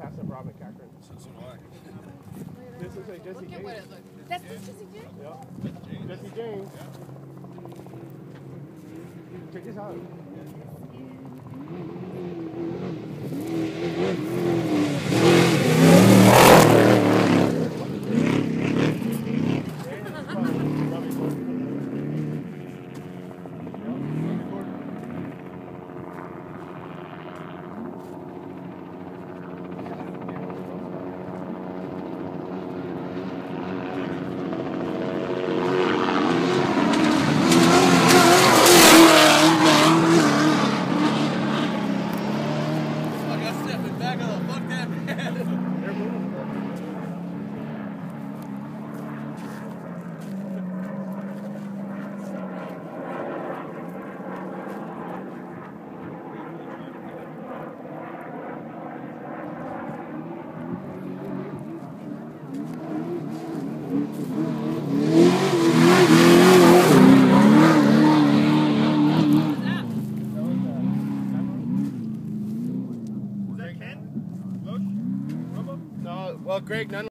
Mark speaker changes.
Speaker 1: passed up Robin Cochran.
Speaker 2: So, so do I.
Speaker 1: This is a Jesse
Speaker 3: Look at
Speaker 1: James.
Speaker 3: what it looks. That's Jesse James.
Speaker 1: Yeah. Jesse James. Check this out.
Speaker 2: I got stepping back up. Fuck that man.
Speaker 1: They're moving.
Speaker 2: Is that Ken? Look.
Speaker 1: No, well, Greg, none